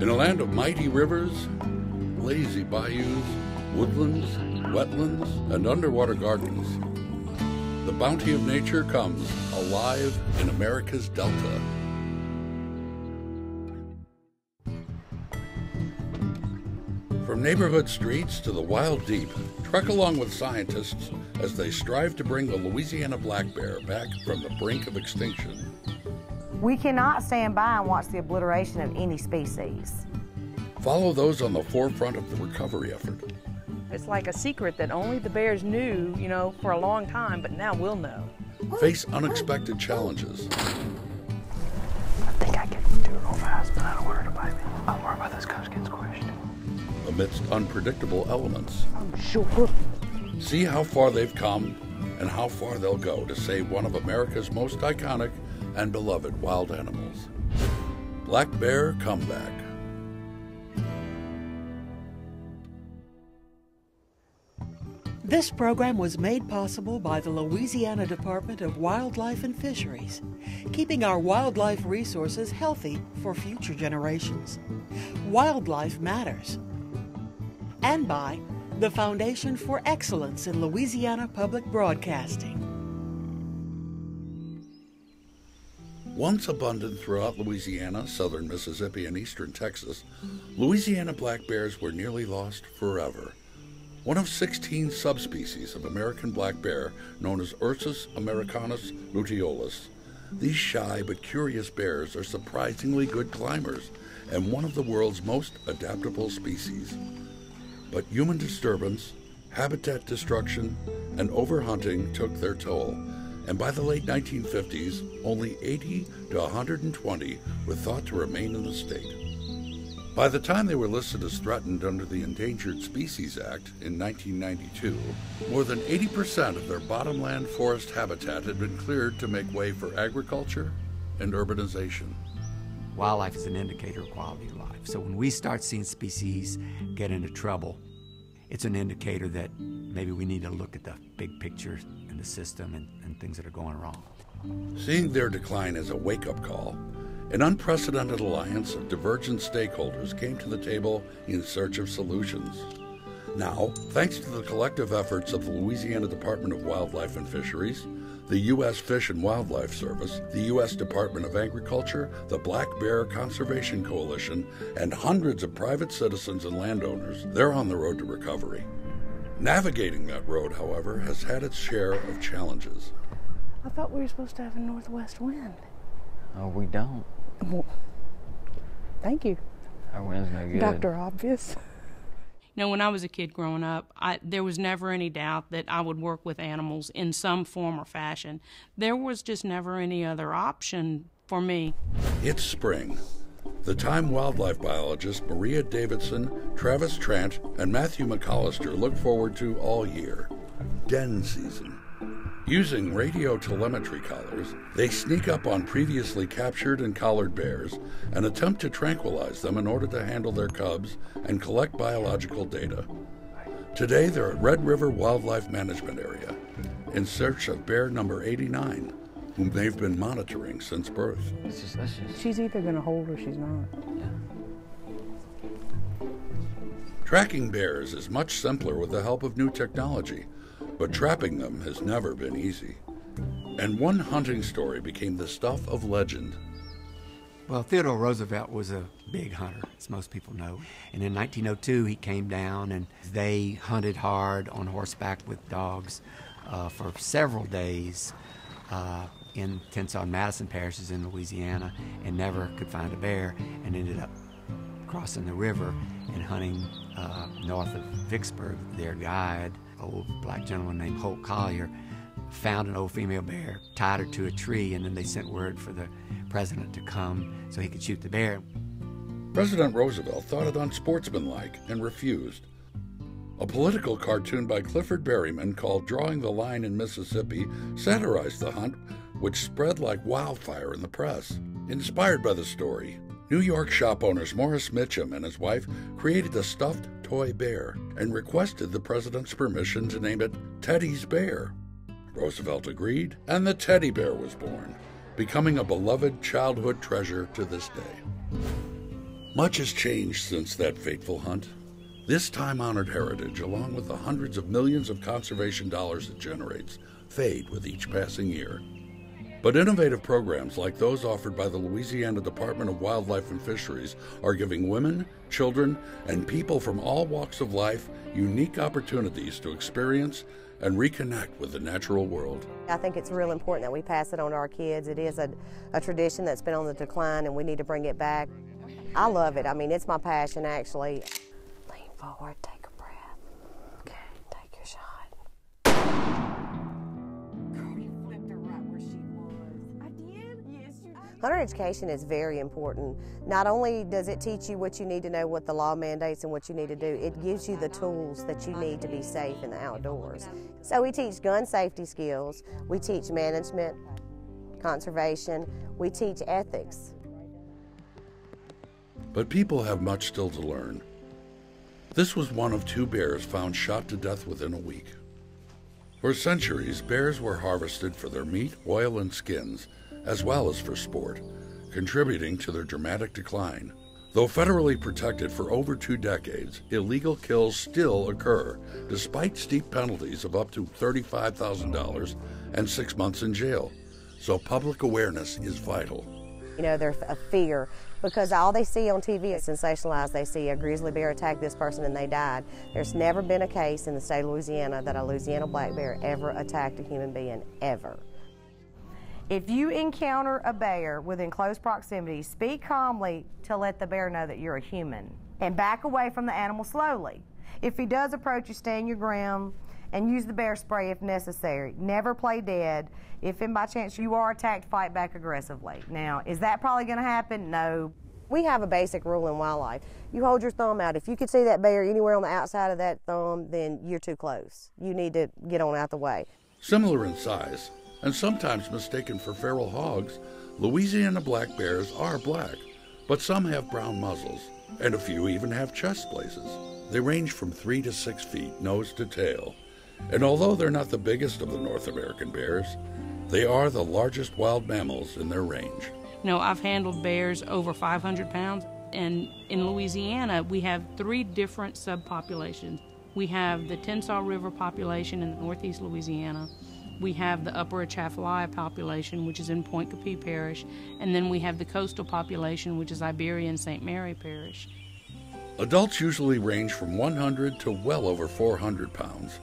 In a land of mighty rivers, lazy bayous, woodlands, wetlands, and underwater gardens, the bounty of nature comes alive in America's Delta. From neighborhood streets to the wild deep, trek along with scientists as they strive to bring the Louisiana black bear back from the brink of extinction. We cannot stand by and watch the obliteration of any species. Follow those on the forefront of the recovery effort. It's like a secret that only the bears knew, you know, for a long time, but now we'll know. Face unexpected challenges. I think I can do it real fast, but I don't worry about me. I don't worry about those cubs getting squished. Amidst unpredictable elements. I'm sure. See how far they've come and how far they'll go to save one of America's most iconic and beloved wild animals. Black Bear Comeback. This program was made possible by the Louisiana Department of Wildlife and Fisheries, keeping our wildlife resources healthy for future generations. Wildlife matters. And by the Foundation for Excellence in Louisiana Public Broadcasting. Once abundant throughout Louisiana, southern Mississippi, and eastern Texas, Louisiana black bears were nearly lost forever. One of 16 subspecies of American black bear, known as Ursus americanus luteolus. These shy but curious bears are surprisingly good climbers and one of the world's most adaptable species. But human disturbance, habitat destruction, and overhunting took their toll, and by the late 1950s, only 80 to 120 were thought to remain in the state. By the time they were listed as threatened under the Endangered Species Act in 1992, more than 80% of their bottomland forest habitat had been cleared to make way for agriculture and urbanization. Wildlife is an indicator of quality of life. So when we start seeing species get into trouble, it's an indicator that maybe we need to look at the big picture the system and, and things that are going wrong. Seeing their decline as a wake up call, an unprecedented alliance of divergent stakeholders came to the table in search of solutions. Now, thanks to the collective efforts of the Louisiana Department of Wildlife and Fisheries, the U.S. Fish and Wildlife Service, the U.S. Department of Agriculture, the Black Bear Conservation Coalition, and hundreds of private citizens and landowners, they're on the road to recovery. Navigating that road, however, has had its share of challenges. I thought we were supposed to have a northwest wind. Oh, we don't. Well, thank you, Our wind's no good. Dr. Obvious. You know, when I was a kid growing up, I, there was never any doubt that I would work with animals in some form or fashion. There was just never any other option for me. It's spring. The Time wildlife biologist Maria Davidson, Travis Trant, and Matthew McAllister look forward to all year den season. Using radio telemetry collars, they sneak up on previously captured and collared bears and attempt to tranquilize them in order to handle their cubs and collect biological data. Today, they're at Red River Wildlife Management Area in search of bear number 89, whom they've been monitoring since birth. Let's just, let's just. She's either going to hold or she's not. Tracking bears is much simpler with the help of new technology, but trapping them has never been easy. And one hunting story became the stuff of legend. Well, Theodore Roosevelt was a big hunter, as most people know. And in 1902, he came down and they hunted hard on horseback with dogs uh, for several days uh, in Tensas and Madison parishes in Louisiana and never could find a bear and ended up crossing the river and hunting uh, north of Vicksburg. Their guide, old black gentleman named Holt Collier, found an old female bear, tied her to a tree, and then they sent word for the president to come so he could shoot the bear. President Roosevelt thought it unsportsmanlike and refused. A political cartoon by Clifford Berryman called Drawing the Line in Mississippi satirized the hunt, which spread like wildfire in the press. Inspired by the story, New York shop owners Morris Michtom and his wife created a stuffed toy bear and requested the president's permission to name it Teddy's Bear. Roosevelt agreed, and the teddy bear was born, becoming a beloved childhood treasure to this day. Much has changed since that fateful hunt. This time honored heritage, along with the hundreds of millions of conservation dollars it generates, fade with each passing year. But innovative programs like those offered by the Louisiana Department of Wildlife and Fisheries are giving women, children, and people from all walks of life unique opportunities to experience and reconnect with the natural world. I think it's real important that we pass it on to our kids. It is a, a tradition that's been on the decline and we need to bring it back. I love it. I mean, it's my passion actually. Lean forward, take Hunter education is very important. Not only does it teach you what you need to know, what the law mandates, and what you need to do, it gives you the tools that you need to be safe in the outdoors. So we teach gun safety skills, we teach management, conservation, we teach ethics. But people have much still to learn. This was one of two bears found shot to death within a week. For centuries, bears were harvested for their meat, oil, and skins, as well as for sport, contributing to their dramatic decline. Though federally protected for over two decades, illegal kills still occur, despite steep penalties of up to $35,000 and six months in jail. So public awareness is vital. You know, they're a fear because all they see on TV is sensationalized. They see a grizzly bear attack this person and they died. There's never been a case in the state of Louisiana that a Louisiana black bear ever attacked a human being, ever. If you encounter a bear within close proximity, speak calmly to let the bear know that you're a human and back away from the animal slowly. If he does approach you, stand your ground and use the bear spray if necessary. Never play dead. If and by chance you are attacked, fight back aggressively. Now, is that probably going to happen? No. We have a basic rule in wildlife. You hold your thumb out. If you can see that bear anywhere on the outside of that thumb, then you're too close. You need to get on out the way. Similar in size, and sometimes mistaken for feral hogs, Louisiana black bears are black, but some have brown muzzles, and a few even have chest places. They range from three to six feet, nose to tail, and although they're not the biggest of the North American bears, they are the largest wild mammals in their range. You know, I've handled bears over 500 pounds, and in Louisiana, we have three different subpopulations. We have the Tensas River population in northeast Louisiana. We have the Upper Atchafalaya population, which is in Pointe Coupee Parish, and then we have the coastal population, which is Iberia and St. Mary Parish. Adults usually range from 100 to well over 400 pounds.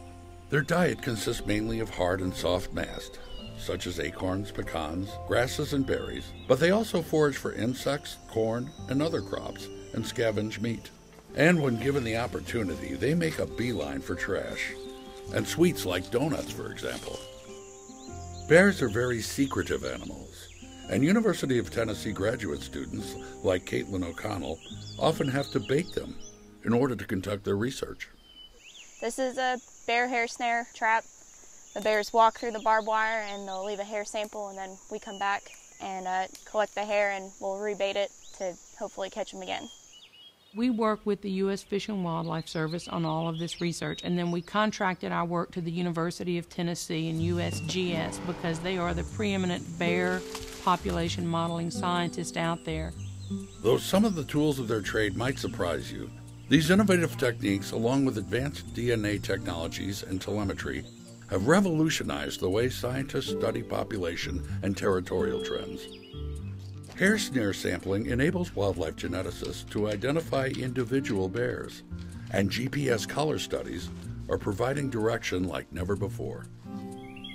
Their diet consists mainly of hard and soft mast, such as acorns, pecans, grasses, and berries, but they also forage for insects, corn, and other crops, and scavenge meat. And when given the opportunity, they make a beeline for trash, and sweets like donuts, for example. Bears are very secretive animals, and University of Tennessee graduate students, like Caitlin O'Connell, often have to bait them in order to conduct their research. This is a bear hair snare trap. The bears walk through the barbed wire and they'll leave a hair sample, and then we come back and uh, collect the hair and we'll rebait it to hopefully catch them again. We work with the U.S. Fish and Wildlife Service on all of this research, and then we contracted our work to the University of Tennessee and USGS because they are the preeminent bear population modeling scientists out there. Though some of the tools of their trade might surprise you, these innovative techniques, along with advanced DNA technologies and telemetry, have revolutionized the way scientists study population and territorial trends. Hair snare sampling enables wildlife geneticists to identify individual bears, and GPS collar studies are providing direction like never before.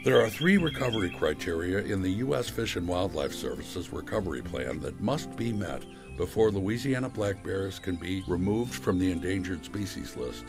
There are three recovery criteria in the U.S. Fish and Wildlife Service's recovery plan that must be met before Louisiana black bears can be removed from the endangered species list.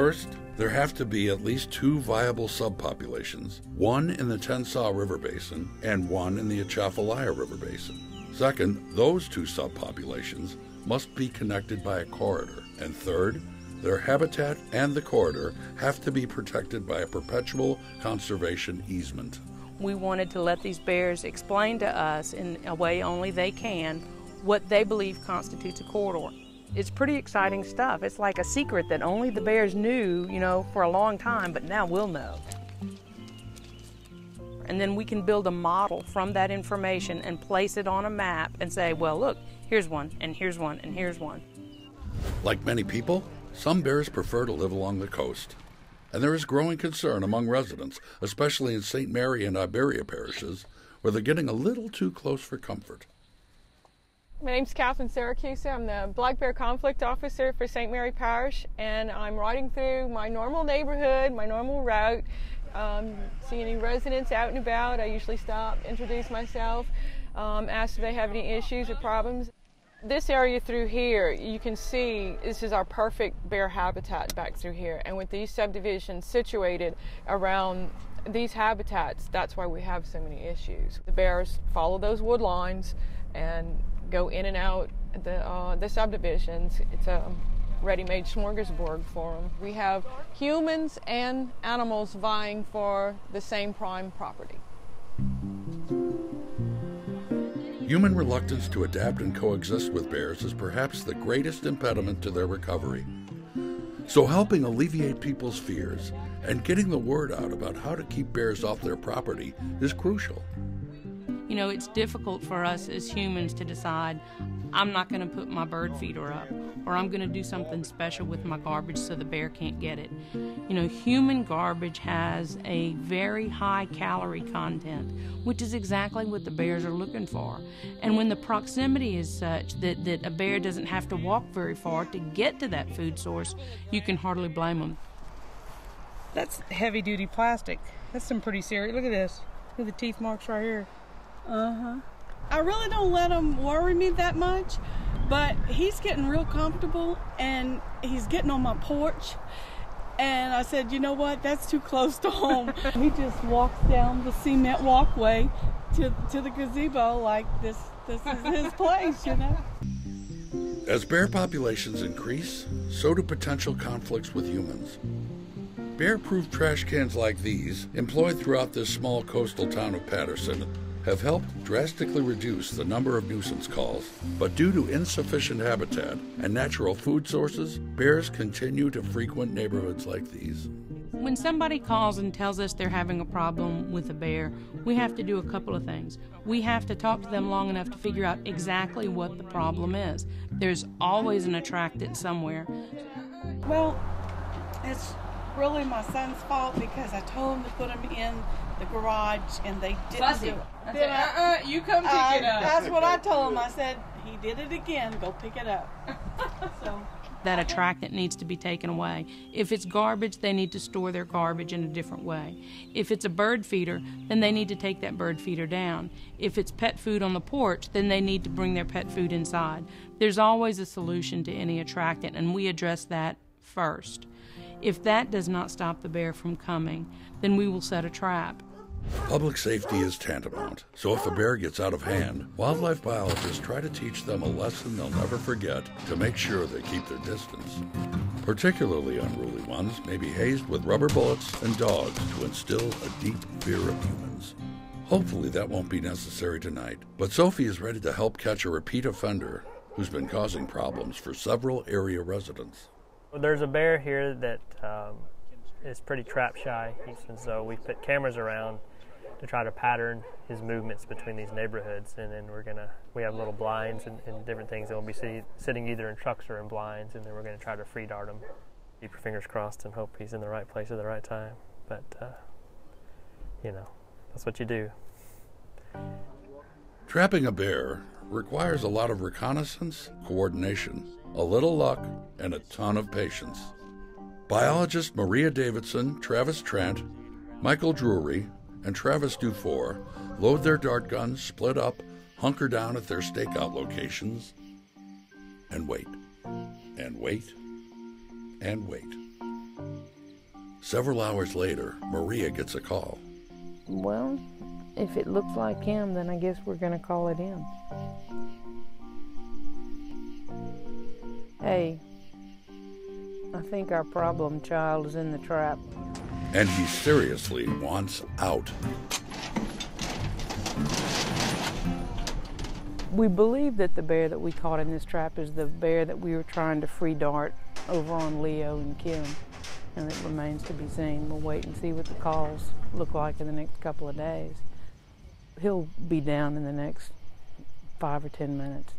First, there have to be at least two viable subpopulations, one in the Tensas River Basin and one in the Atchafalaya River Basin. Second, those two subpopulations must be connected by a corridor. And third, their habitat and the corridor have to be protected by a perpetual conservation easement. We wanted to let these bears explain to us in a way only they can what they believe constitutes a corridor. It's pretty exciting stuff. It's like a secret that only the bears knew, you know, for a long time, but now we'll know. And then we can build a model from that information and place it on a map and say, well, look, here's one, and here's one, and here's one. Like many people, some bears prefer to live along the coast. And there is growing concern among residents, especially in St. Mary and Iberia parishes, where they're getting a little too close for comfort. My name's Catherine Syracuse. I'm the Black Bear Conflict Officer for St. Mary Parish, and I'm riding through my normal neighborhood, my normal route. Um, see any residents out and about, I usually stop, introduce myself, um, ask if they have any issues or problems. This area through here, you can see this is our perfect bear habitat back through here, and with these subdivisions situated around these habitats, that's why we have so many issues. The bears follow those wood lines and go in and out the uh, the subdivisions. It's a ready-made smorgasbord for them. We have humans and animals vying for the same prime property. Human reluctance to adapt and coexist with bears is perhaps the greatest impediment to their recovery. So, helping alleviate people's fears and getting the word out about how to keep bears off their property is crucial. You know, it's difficult for us as humans to decide, I'm not going to put my bird feeder up, or I'm going to do something special with my garbage so the bear can't get it. You know, human garbage has a very high calorie content, which is exactly what the bears are looking for. And when the proximity is such that, that a bear doesn't have to walk very far to get to that food source, you can hardly blame them. That's heavy duty plastic. That's some pretty serious. Look at this. Look at the teeth marks right here. Uh huh. I really don't let him worry me that much, but he's getting real comfortable and he's getting on my porch. And I said, you know what? That's too close to home. he just walks down the cement walkway to, to the gazebo like this. This is his place, you know. As bear populations increase, so do potential conflicts with humans. Bear proof trash cans like these, employed throughout this small coastal town of Patterson, have helped drastically reduce the number of nuisance calls. But due to insufficient habitat and natural food sources, bears continue to frequent neighborhoods like these. When somebody calls and tells us they're having a problem with a bear, we have to do a couple of things. We have to talk to them long enough to figure out exactly what the problem is. There's always an attractant somewhere. Well, it's really my son's fault because I told him to put him in the garage and they didn't Fussy. do it. I said, "Uh-uh, you come pick Uh, it up." That's what I told him. I said, he did it again. Go pick it up. so that attractant needs to be taken away. If it's garbage, they need to store their garbage in a different way. If it's a bird feeder, then they need to take that bird feeder down. If it's pet food on the porch, then they need to bring their pet food inside. There's always a solution to any attractant, and we address that first. If that does not stop the bear from coming, then we will set a trap. Public safety is tantamount, so if a bear gets out of hand, wildlife biologists try to teach them a lesson they'll never forget to make sure they keep their distance. Particularly unruly ones may be hazed with rubber bullets and dogs to instill a deep fear of humans. Hopefully that won't be necessary tonight, but Sophie is ready to help catch a repeat offender who's been causing problems for several area residents. Well, there's a bear here that um, is pretty trap shy, and so we put cameras around to try to pattern his movements between these neighborhoods, and then we're gonna we have little blinds and, and different things that will be sitting either in trucks or in blinds, and then we're gonna try to free dart him. Keep your fingers crossed and hope he's in the right place at the right time. But uh, you know, that's what you do. Trapping a bear requires a lot of reconnaissance, coordination, a little luck, and a ton of patience. Biologist Maria Davidson, Travis Trent, Michael Drury, and Travis Dufour load their dart guns, split up, hunker down at their stakeout locations, and wait, and wait, and wait. Several hours later, Maria gets a call. Well, if it looks like him, then I guess we're going to call it in. Hey, I think our problem child is in the trap. And he seriously wants out. We believe that the bear that we caught in this trap is the bear that we were trying to free dart over on Leo and Kim. and it remains to be seen. We'll wait and see what the calls look like in the next couple of days. He'll be down in the next five or ten minutes,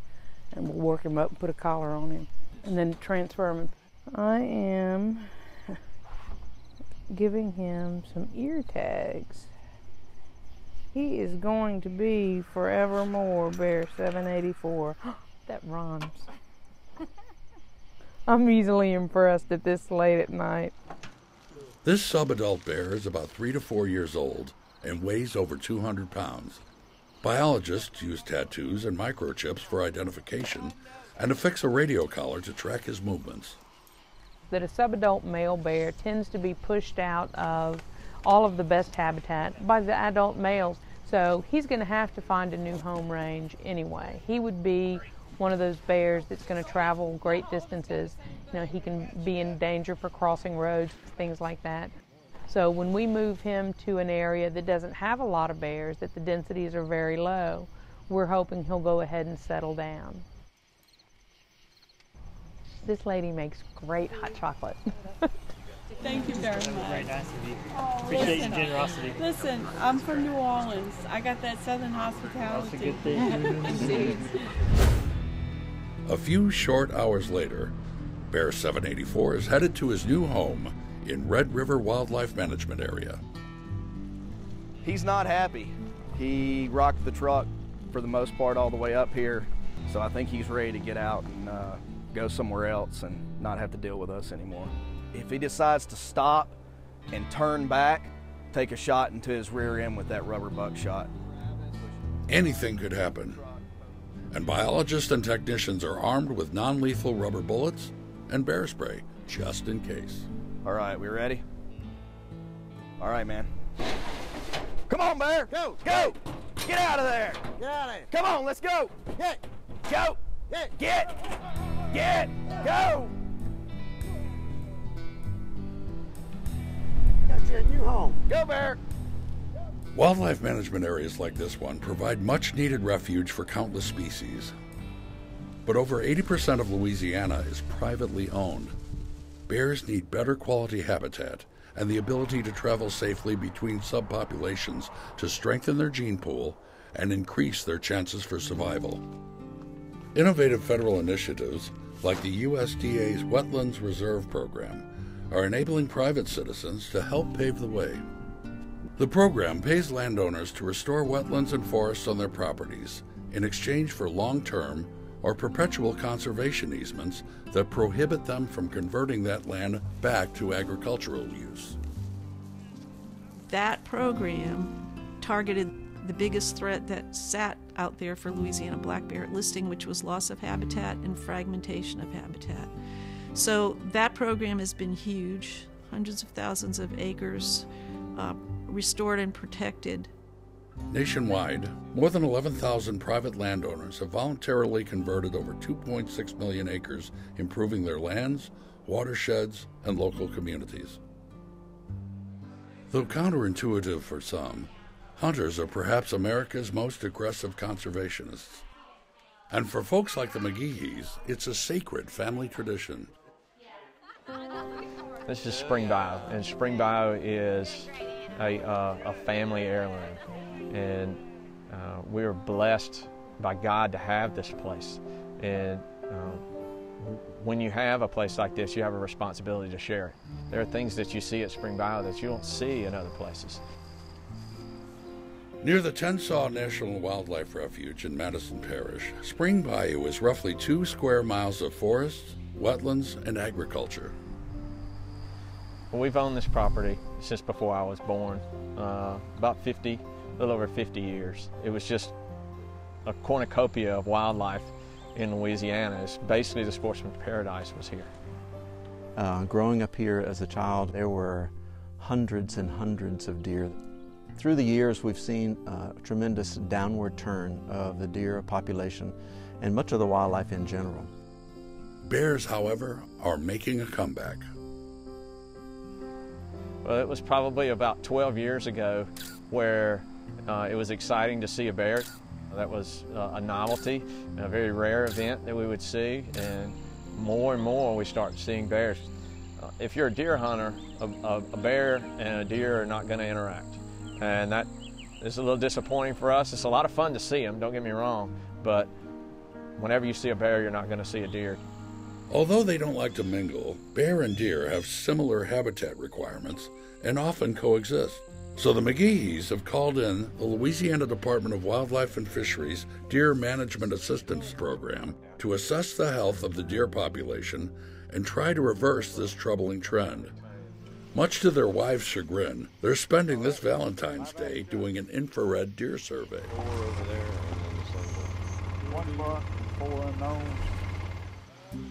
and we'll work him up and put a collar on him, and then transfer him. I am giving him some ear tags. He is going to be forevermore Bear 784. that rhymes. I'm easily impressed at this late at night. This subadult bear is about three to four years old and weighs over 200 pounds. Biologists use tattoos and microchips for identification and affix a radio collar to track his movements. That a subadult male bear tends to be pushed out of all of the best habitat by the adult males. So he's going to have to find a new home range anyway. He would be one of those bears that's going to travel great distances. You know, he can be in danger for crossing roads, things like that. So when we move him to an area that doesn't have a lot of bears, that the densities are very low, we're hoping he'll go ahead and settle down. This lady makes great hot chocolate. Thank you very much. Very nice of you. Oh, Appreciate listen, your generosity. Listen, I'm from New Orleans. I got that Southern hospitality. That's a good thing. A few short hours later, Bear 784 is headed to his new home in Red River Wildlife Management Area. He's not happy. He rocked the truck for the most part all the way up here, so I think he's ready to get out and uh, go somewhere else and not have to deal with us anymore. If he decides to stop and turn back, take a shot into his rear end with that rubber buckshot. Anything could happen. And biologists and technicians are armed with non lethal rubber bullets and bear spray, just in case. All right, we ready? All right, man. Come on, Bear. Go. Go. Get out of there. Get out of there. Come on, let's go. Get. Go. Get. Get. Get. Go. Got you a new home. Go, Bear. Wildlife management areas like this one provide much needed refuge for countless species. But over 80% of Louisiana is privately owned. Bears need better quality habitat and the ability to travel safely between subpopulations to strengthen their gene pool and increase their chances for survival. Innovative federal initiatives like the USDA's Wetlands Reserve Program are enabling private citizens to help pave the way. The program pays landowners to restore wetlands and forests on their properties in exchange for long term or perpetual conservation easements that prohibit them from converting that land back to agricultural use. That program targeted the biggest threat that sat out there for Louisiana black bear listing, which was loss of habitat and fragmentation of habitat. So that program has been huge, hundreds of thousands of acres uh, restored and protected. Nationwide, more than 11,000 private landowners have voluntarily converted over 2.6 million acres, improving their lands, watersheds, and local communities. Though counterintuitive for some, hunters are perhaps America's most aggressive conservationists. And for folks like the McGeehees, it's a sacred family tradition. This is Spring Bayou, and Spring Bayou is a, uh, a family heirloom. And uh, we are blessed by God to have this place. And uh, when you have a place like this, you have a responsibility to share it. There are things that you see at Spring Bayou that you don't see in other places. Near the Tensas National Wildlife Refuge in Madison Parish, Spring Bayou is roughly two square miles of forests, wetlands, and agriculture. We've owned this property since before I was born, uh, about 50, a little over 50 years. It was just a cornucopia of wildlife in Louisiana. It's basically the sportsman's paradise was here. Uh, growing up here as a child, there were hundreds and hundreds of deer. Through the years, we've seen a tremendous downward turn of the deer population and much of the wildlife in general. Bears, however, are making a comeback. Well, it was probably about 12 years ago where uh, it was exciting to see a bear. That was uh, a novelty, a very rare event that we would see, and more and more we start seeing bears. uh, if you're a deer hunter, a, a, a bear and a deer are not going to interact. And that is a little disappointing for us. It's a lot of fun to see them, don't get me wrong, but whenever you see a bear, you're not going to see a deer. Although they don't like to mingle, bear and deer have similar habitat requirements and often coexist. So the McGee's have called in the Louisiana Department of Wildlife and Fisheries Deer Management Assistance Program to assess the health of the deer population and try to reverse this troubling trend. Much to their wives' chagrin, they're spending this Valentine's Day doing an infrared deer survey.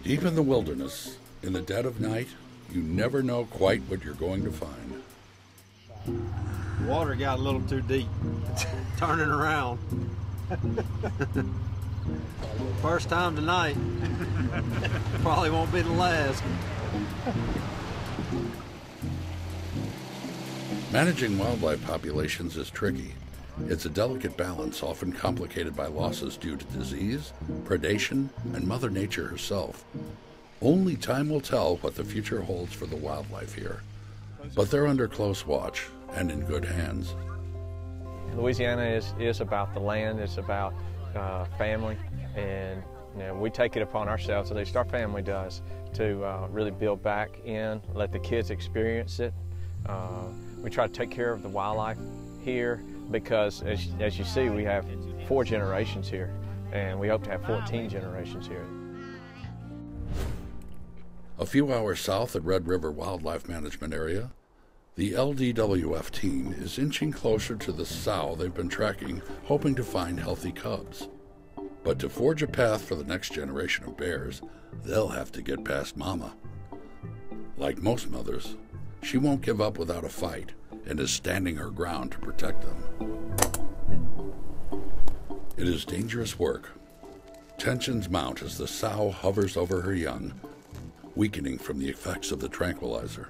Deep in the wilderness, in the dead of night, you never know quite what you're going to find. Water got a little too deep, turning around. First time tonight. Probably won't be the last. Managing wildlife populations is tricky. It's a delicate balance, often complicated by losses due to disease, predation, and Mother Nature herself. Only time will tell what the future holds for the wildlife here. But they're under close watch and in good hands. Louisiana is, is about the land, it's about uh, family, and you know, we take it upon ourselves, at least our family does, to uh, really build back in, let the kids experience it. Uh, we try to take care of the wildlife here because, as, as you see, we have four generations here, and we hope to have 14 generations here. A few hours south at Red River Wildlife Management Area, the LDWF team is inching closer to the sow they've been tracking, hoping to find healthy cubs. But to forge a path for the next generation of bears, they'll have to get past Mama. Like most mothers, she won't give up without a fight and is standing her ground to protect them. It is dangerous work. Tensions mount as the sow hovers over her young, weakening from the effects of the tranquilizer.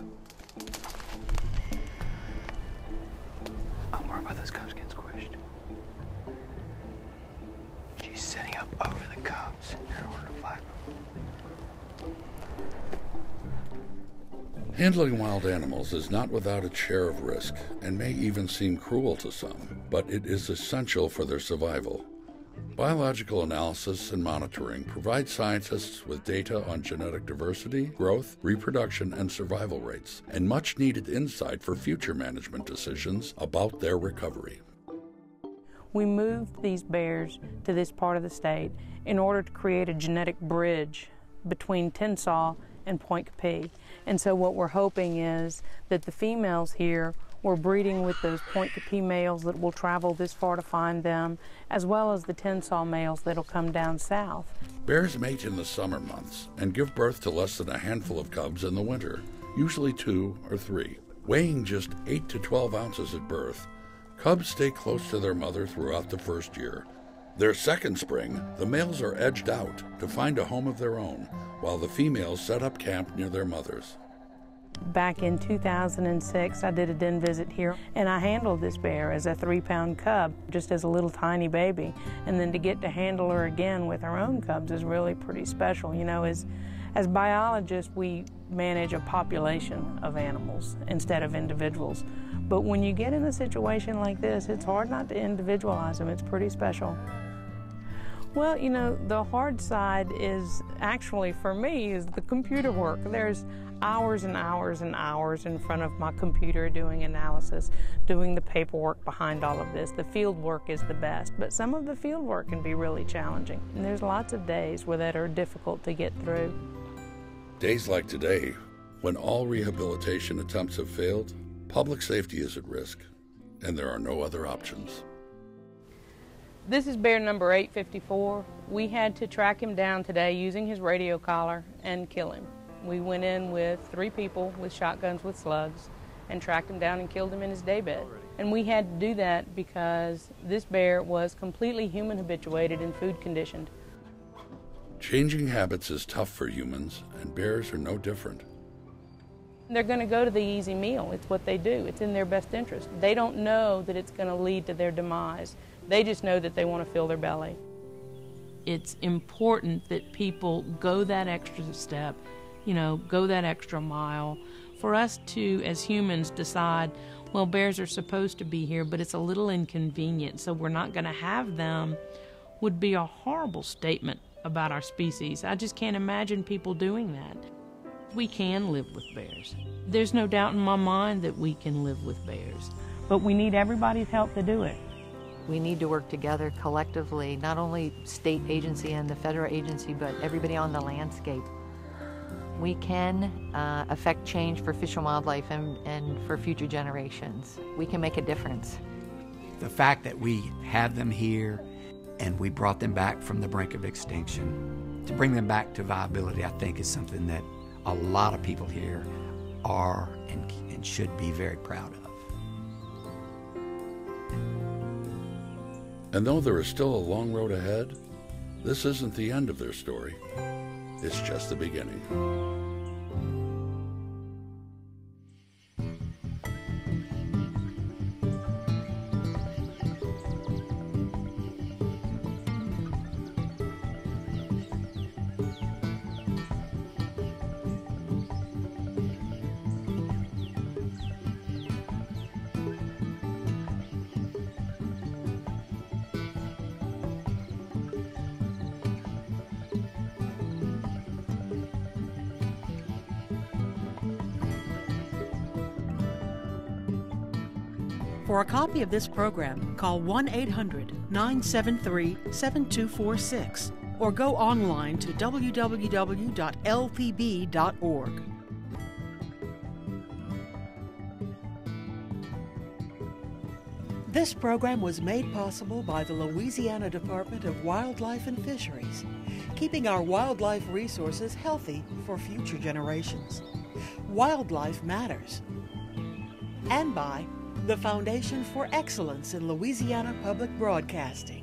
Handling wild animals is not without its share of risk and may even seem cruel to some, but it is essential for their survival. Biological analysis and monitoring provide scientists with data on genetic diversity, growth, reproduction, and survival rates, and much needed insight for future management decisions about their recovery. We moved these bears to this part of the state in order to create a genetic bridge between Tensas and Pointe Coupee. And so what we're hoping is that the females here were breeding with those Pointe Coupee males that will travel this far to find them, as well as the Tensas males that'll come down south. Bears mate in the summer months and give birth to less than a handful of cubs in the winter, usually two or three. Weighing just 8 to 12 ounces at birth, cubs stay close to their mother throughout the first year. Their second spring, the males are edged out to find a home of their own, while the females set up camp near their mothers. Back in 2006, I did a den visit here, and I handled this bear as a three pound cub, just as a little tiny baby. And then to get to handle her again with her own cubs is really pretty special. You know, as, as biologists, we manage a population of animals instead of individuals. But when you get in a situation like this, it's hard not to individualize them. It's pretty special. Well, you know, the hard side is actually for me is the computer work. There's hours and hours and hours in front of my computer doing analysis, doing the paperwork behind all of this. The field work is the best, but some of the field work can be really challenging. And there's lots of days where that are difficult to get through. Days like today, when all rehabilitation attempts have failed, public safety is at risk, and there are no other options. This is bear number 854. We had to track him down today using his radio collar and kill him. We went in with three people with shotguns with slugs and tracked him down and killed him in his daybed. And we had to do that because this bear was completely human habituated and food conditioned. Changing habits is tough for humans, and bears are no different. They're going to go to the easy meal. It's what they do. It's in their best interest. They don't know that it's going to lead to their demise. They just know that they want to fill their belly. It's important that people go that extra step you know, go that extra mile. For us to, as humans, decide, well, bears are supposed to be here, but it's a little inconvenient, so we're not going to have them, would be a horrible statement about our species. I just can't imagine people doing that. We can live with bears. There's no doubt in my mind that we can live with bears, but we need everybody's help to do it. We need to work together collectively, not only state agency and the federal agency, but everybody on the landscape. We can uh, affect change for fish and wildlife and, and for future generations. We can make a difference. The fact that we have them here and we brought them back from the brink of extinction, to bring them back to viability, I think is something that a lot of people here are and, and should be very proud of. And though there is still a long road ahead, this isn't the end of their story. It's just the beginning. For a copy of this program, call 1 800 973 7246 or go online to www.lpb.org. This program was made possible by the Louisiana Department of Wildlife and Fisheries, keeping our wildlife resources healthy for future generations. Wildlife matters. And by the Foundation for Excellence in Louisiana Public Broadcasting.